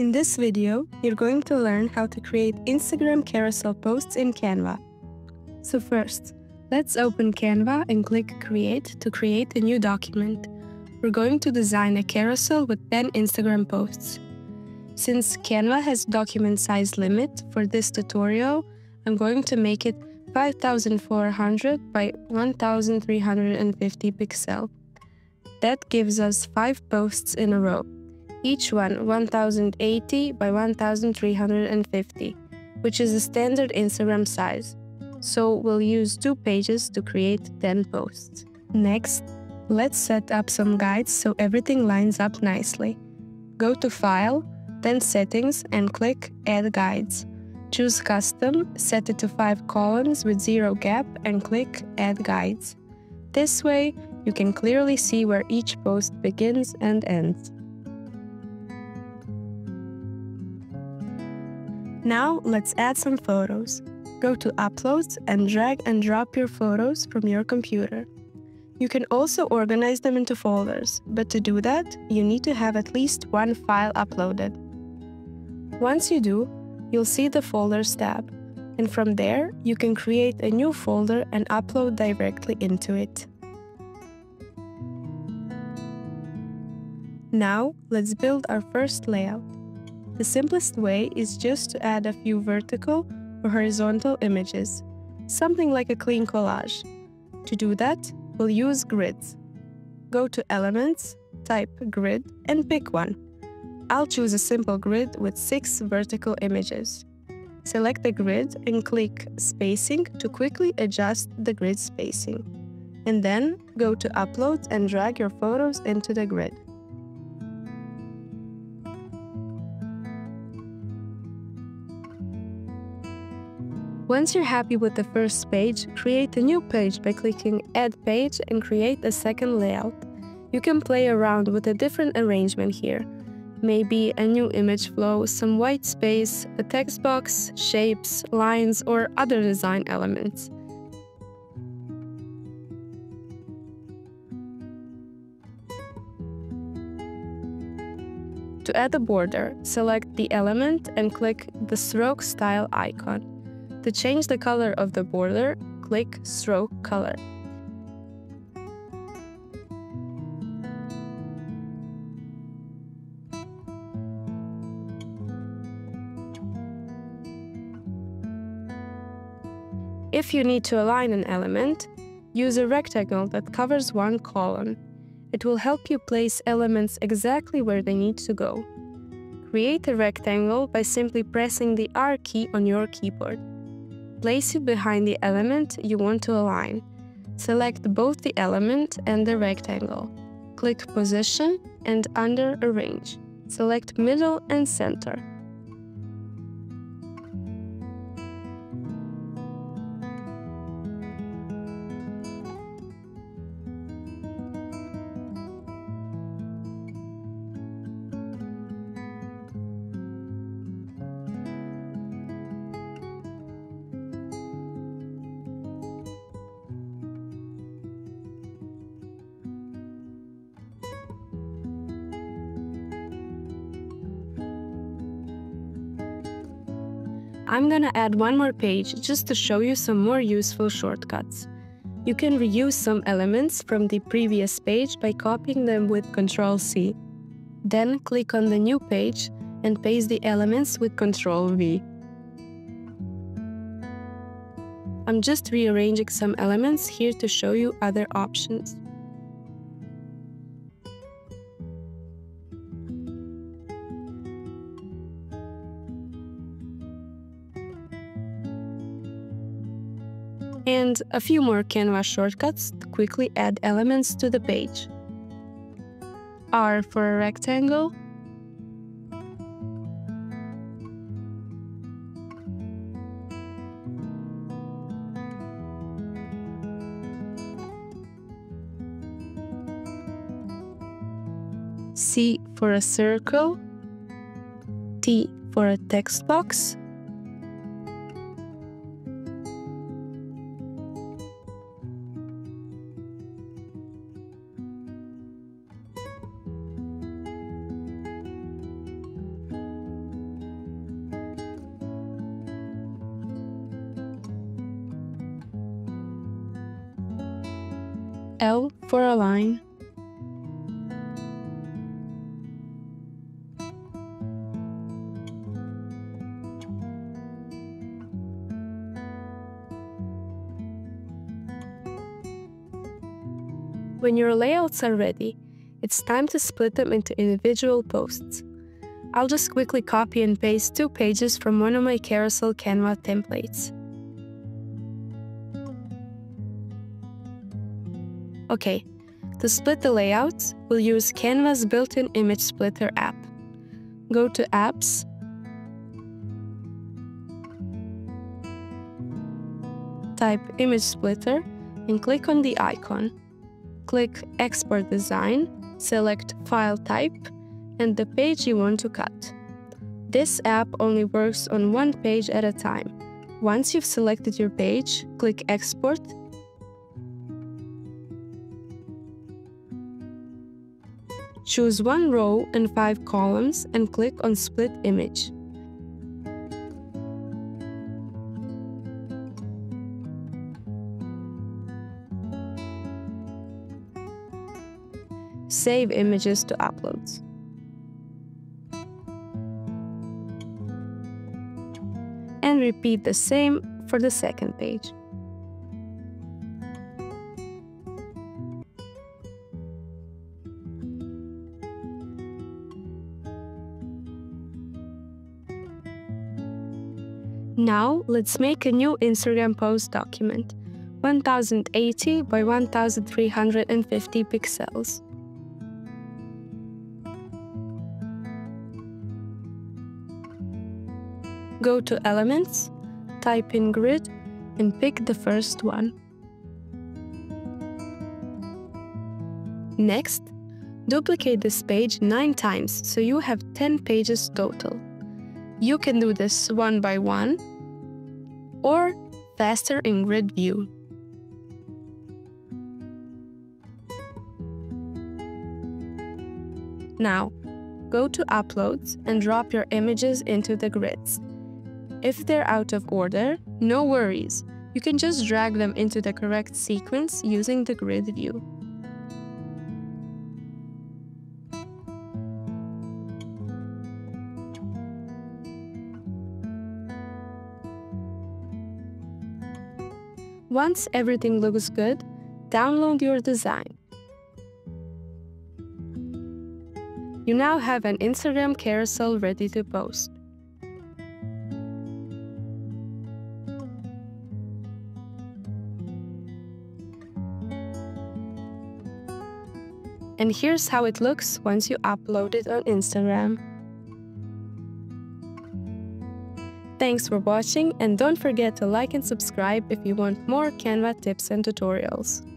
In this video, you're going to learn how to create Instagram carousel posts in Canva. So first, let's open Canva and click Create to create a new document. We're going to design a carousel with 10 Instagram posts. Since Canva has document size limit for this tutorial, I'm going to make it 5400 by 1350 pixel. That gives us 5 posts in a row each one 1080 by 1350, which is the standard Instagram size. So we'll use two pages to create 10 posts. Next, let's set up some guides so everything lines up nicely. Go to File, then Settings and click Add Guides. Choose Custom, set it to 5 columns with 0 gap and click Add Guides. This way, you can clearly see where each post begins and ends. Now let's add some photos. Go to Uploads and drag and drop your photos from your computer. You can also organize them into folders, but to do that, you need to have at least one file uploaded. Once you do, you'll see the Folders tab, and from there, you can create a new folder and upload directly into it. Now, let's build our first layout. The simplest way is just to add a few vertical or horizontal images, something like a clean collage. To do that, we'll use grids. Go to Elements, type Grid, and pick one. I'll choose a simple grid with six vertical images. Select the grid and click Spacing to quickly adjust the grid spacing. And then go to Upload and drag your photos into the grid. Once you're happy with the first page, create a new page by clicking Add Page and create a second layout. You can play around with a different arrangement here. Maybe a new image flow, some white space, a text box, shapes, lines, or other design elements. To add a border, select the element and click the stroke style icon. To change the color of the border, click Stroke Color. If you need to align an element, use a rectangle that covers one column. It will help you place elements exactly where they need to go. Create a rectangle by simply pressing the R key on your keyboard. Place it behind the element you want to align. Select both the element and the rectangle. Click Position and under Arrange. Select Middle and Center. I'm gonna add one more page just to show you some more useful shortcuts. You can reuse some elements from the previous page by copying them with Ctrl C. Then click on the new page and paste the elements with Ctrl V. I'm just rearranging some elements here to show you other options. And a few more Canva shortcuts to quickly add elements to the page. R for a rectangle, C for a circle, T for a text box, L for align. When your layouts are ready, it's time to split them into individual posts. I'll just quickly copy and paste two pages from one of my carousel Canva templates. Okay, to split the layouts, we'll use Canva's built-in image splitter app. Go to Apps, type Image Splitter, and click on the icon. Click Export Design, select File Type, and the page you want to cut. This app only works on one page at a time. Once you've selected your page, click Export Choose one row and five columns and click on Split Image. Save images to uploads. And repeat the same for the second page. Now, let's make a new Instagram post document, 1080 by 1350 pixels. Go to Elements, type in Grid, and pick the first one. Next, duplicate this page 9 times so you have 10 pages total. You can do this one by one or faster in grid view. Now, go to Uploads and drop your images into the grids. If they're out of order, no worries. You can just drag them into the correct sequence using the grid view. Once everything looks good, download your design. You now have an Instagram carousel ready to post. And here's how it looks once you upload it on Instagram. Thanks for watching and don't forget to like and subscribe if you want more Canva tips and tutorials.